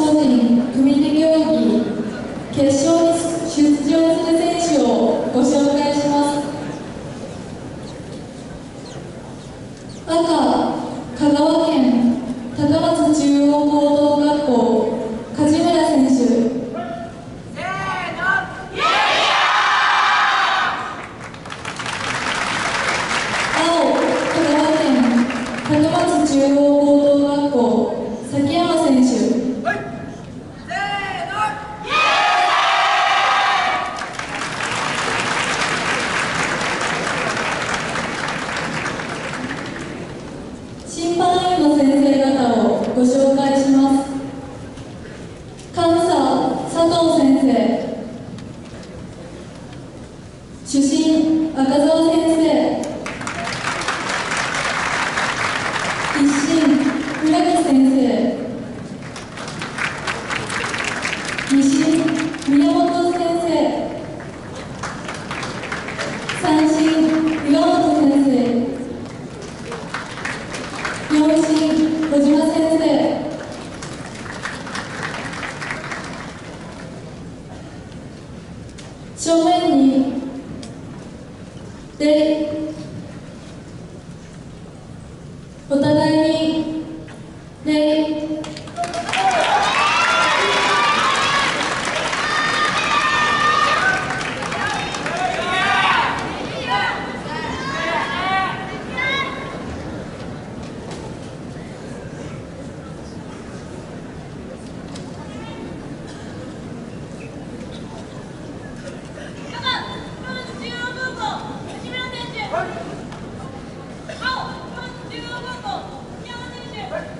男子個人組手領域決勝にご紹介します。監査佐藤先生。主審赤澤先生。一審村木先生。二審宮本先生。三審岩本先生両親小島先生正面に。Amen.